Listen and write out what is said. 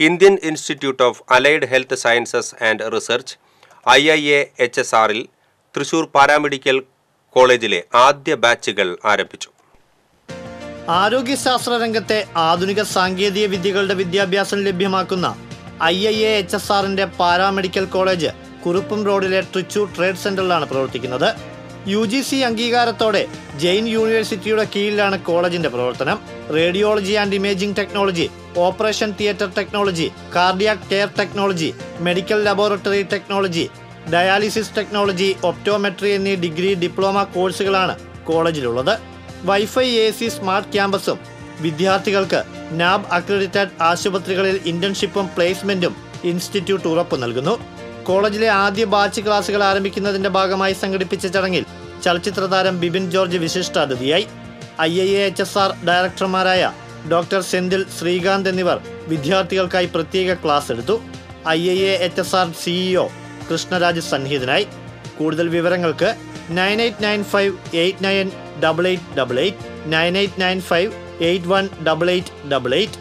Indian institute of allied health sciences and research I I A H S ആറിൽ Thrissur paramedical കോളേജിലെ ആദ്യ ബാച്ചുകൾ ആരംഭിച്ചു. ആരോഗ്യശാസ്ത്ര രംഗത്തെ ആധുനിക സാങ്കേതിക വിദ്യകളുടെ വിദ്യാഭ്യാസം ലഭ്യമാക്കുന്ന I I A H S ആറിന്റെ പാരാമെഡിക്കൽ കോളേജ് കുറുപ്പും റോഡിലെ തൃശൂർ ട്രേഡ് സെന്ററിലാണ് പ്രവർത്തിക്കുന്നത്. യു ജി സി അംഗീകാരത്തോടെ ജെയിൻ യൂണിവേഴ്സിറ്റിയുടെ കീഴിലാണ് കോളേജിന്റെ പ്രവർത്തനം. Radiology and imaging technology operation theatre technology cardiac care technology medical laboratory technology dialysis technology optometry എന്നീ ഡിഗ്രി ഡിപ്ലോമ കോഴ്സുകളാണ് കോളേജിലുള്ളത്. വൈഫൈ എ സി സ്മാർട്ട് ക്യാമ്പസും വിദ്യാർത്ഥികൾക്ക് നാബ് അക്രഡിറ്റഡ് ആശുപത്രികളിൽ ഇന്റേൺഷിപ്പും പ്ലേസ്മെന്റും ഇൻസ്റ്റിറ്റ്യൂട്ട് ഉറപ്പു നൽകുന്നു. കോളേജിലെ ആദ്യ ബാച്ച് ക്ലാസുകൾ ആരംഭിക്കുന്നതിന്റെ ഭാഗമായി സംഘടിപ്പിച്ച ചടങ്ങിൽ ചലച്ചിത്ര താരം Bibin George വിശിഷ്ടാതിഥിയായി. I I H S R ഡയറക്ടർമാരായ doctor Senthil Srikanth എന്നിവർ വിദ്യാർത്ഥികൾക്കായി പ്രത്യേക ക്ലാസ് എടുത്തു. I I A H S R CEO Krishnaraj സന്നിഹിതനായി. കൂടുതൽ വിവരങ്ങൾക്ക് nine eight nine five eight nine double eight double eight nine eight nine five eight one double eight double eight